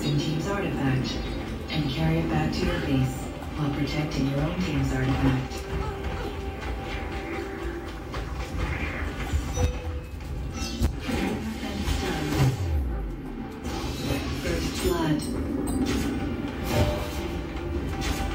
team's artifact and carry it back to your base while protecting your own team's artifact.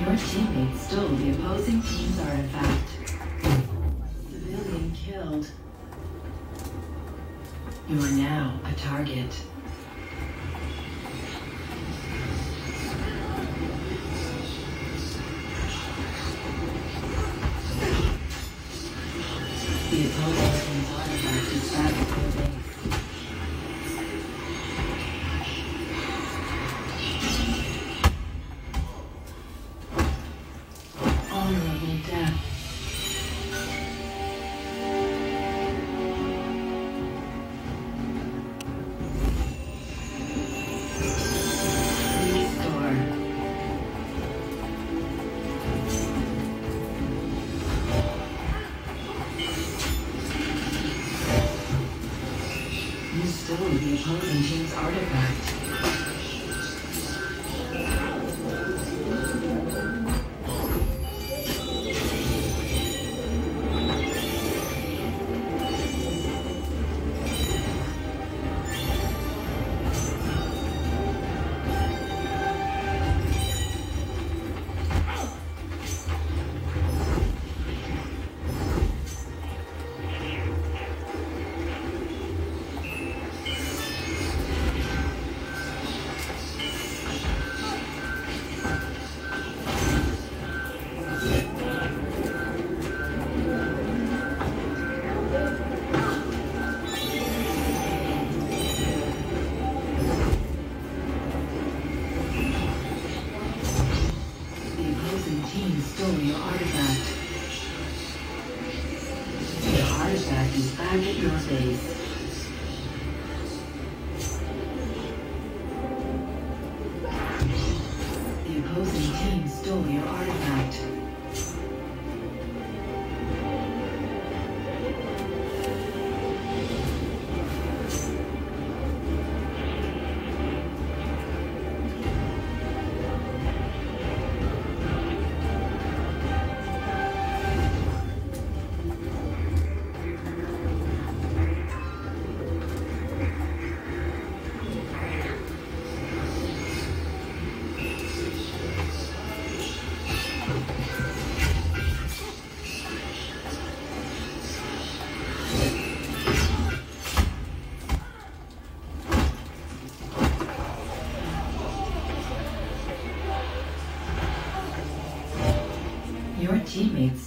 Your teammate stole the opposing team's artifact. Civilian killed. You are now a target.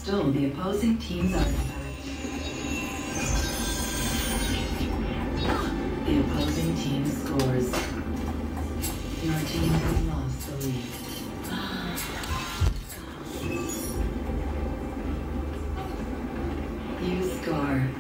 Stole the opposing team's artifact. The opposing team scores. Your team has lost the lead. You score.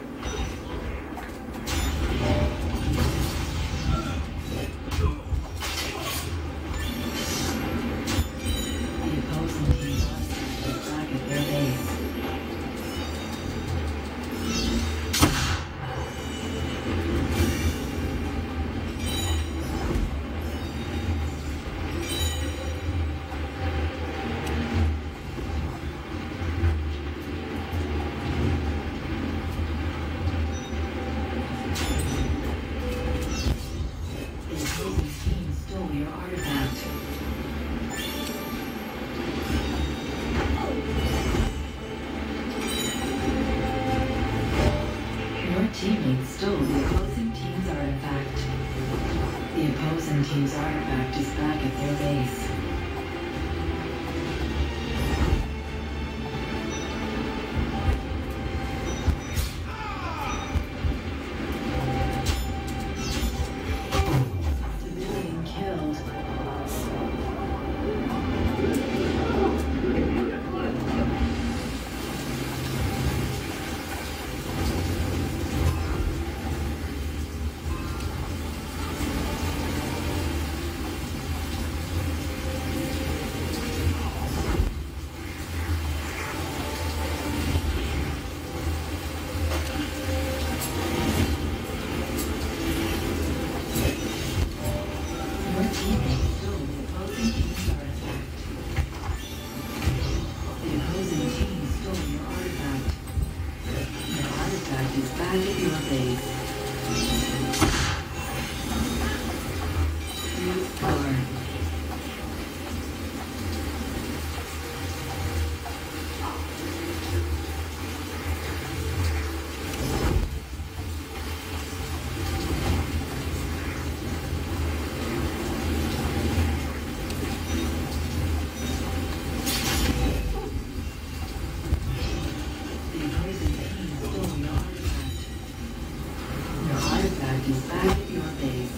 despite your base.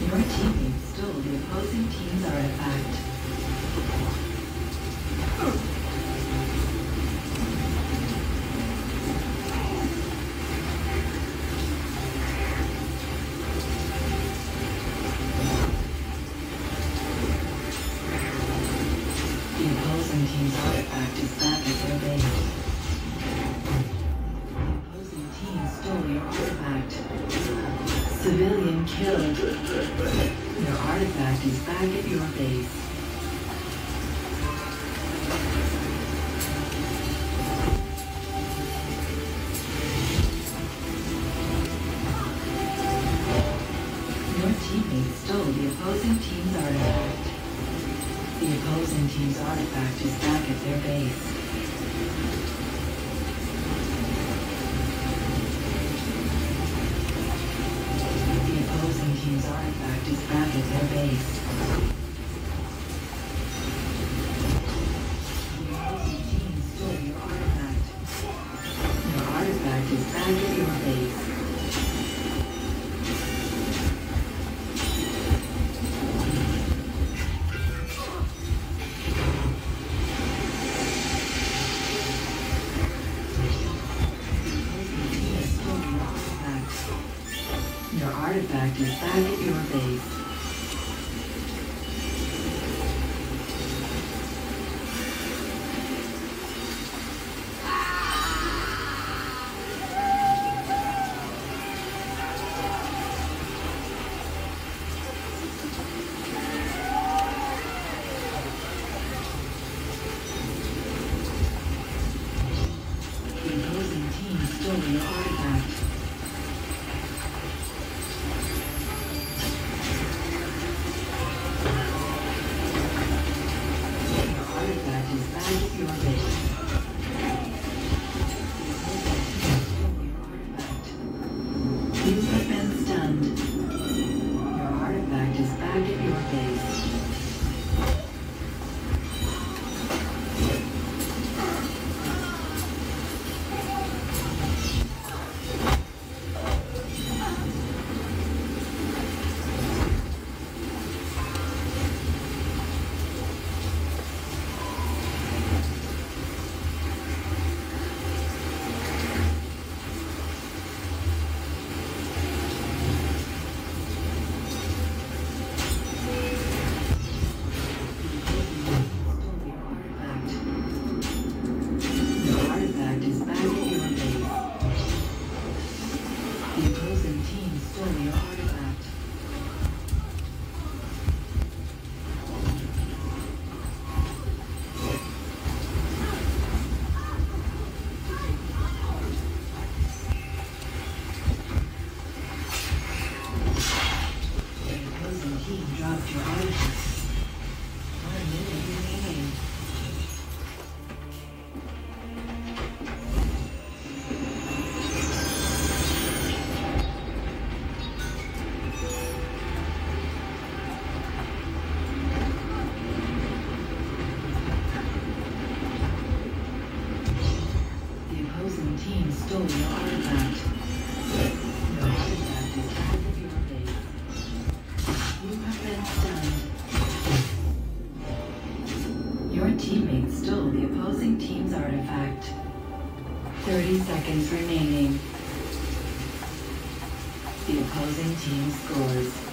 Your team still the opposing teams are at Killed. Your artifact is back at your base. Your teammate stole the opposing team's artifact. The opposing team's artifact is back at their base. Back your base. Team stole your artifact. Your artifact is back at your base. You have been stunned. Your teammate stole the opposing team's artifact. 30 seconds remaining. The opposing team scores.